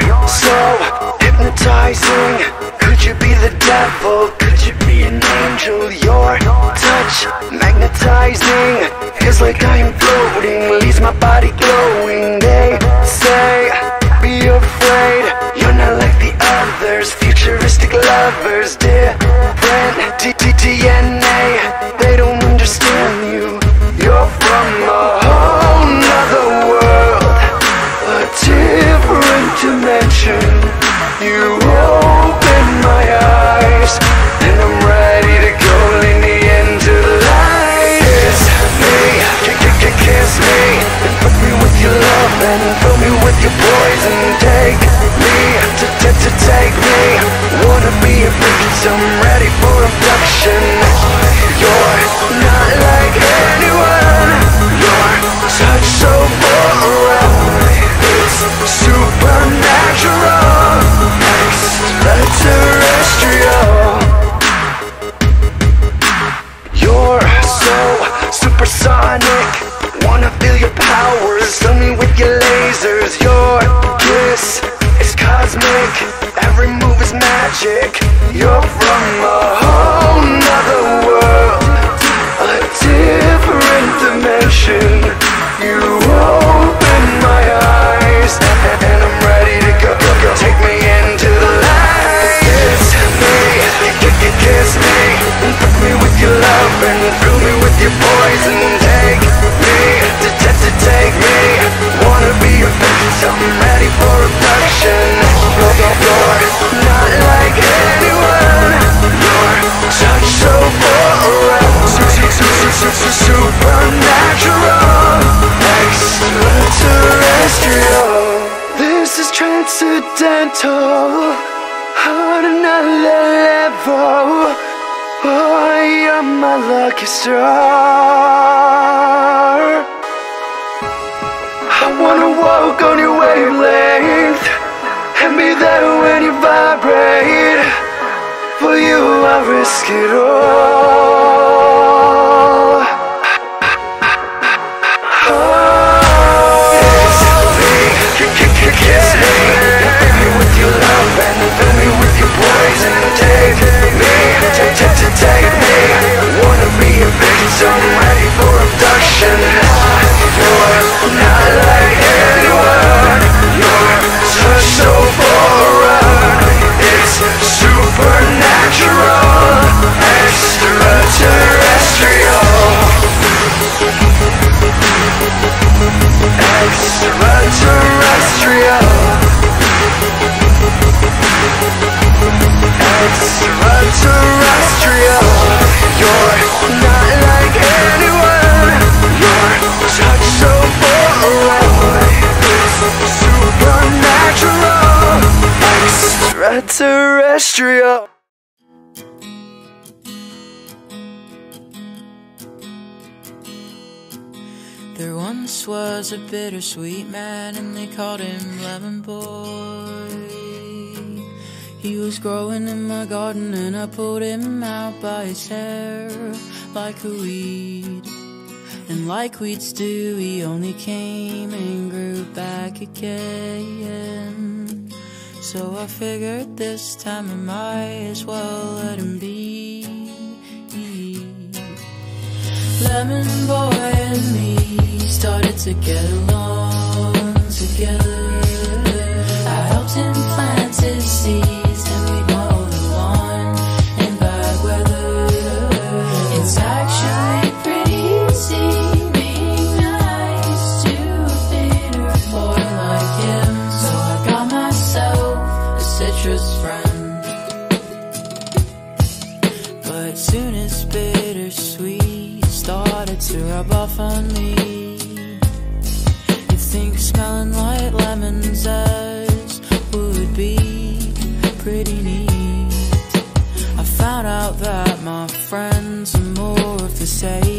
You're so hypnotizing. Could you be the devil? Could you be an angel? Your touch magnetizing. Feels like I am floating. You supersonic. Wanna feel your powers. Fill me with your lasers. Your kiss is cosmic. Every move is magic. You're from transcendental. On another level. Oh, you're my lucky star. I wanna walk on your wavelength and be there when you vibrate. For you, I risk it all. Supernatural. Extraterrestrial. There once was a bittersweet man, and they called him Lemon Boy. He was growing in my garden, and I pulled him out by his hair like a weed. And like weeds do, he only came and grew back again. So I figured this time I might as well let him be. Lemon boy and me started to get along together. Think smelling like lemon zest would be pretty neat. I found out that my friends are more of the same.